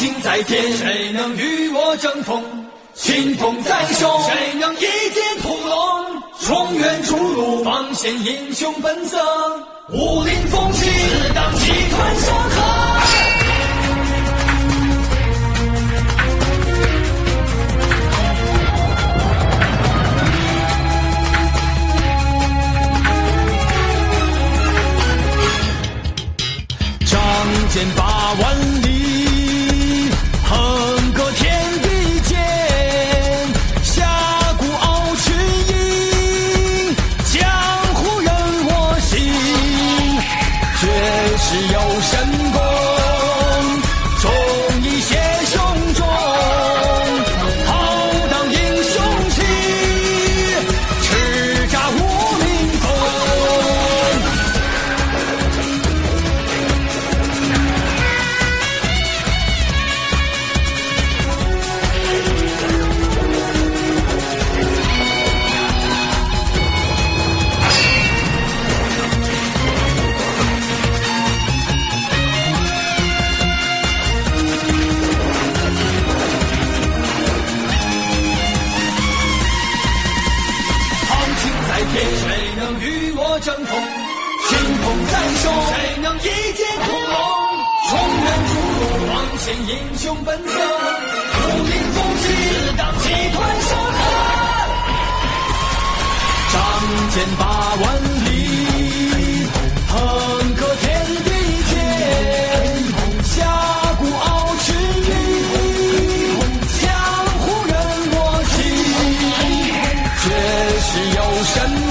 心在天，谁能与我争锋？青锋在手，谁能一剑屠龙？冲远逐鹿，方显英雄本色。武林风起，自当气吞山河。仗剑八万里，谁能与我争锋？青锋在手，谁能一剑屠龙？冲远逐鹿，方显英雄本色。武林风起，自当气吞山河。仗剑八万里，什么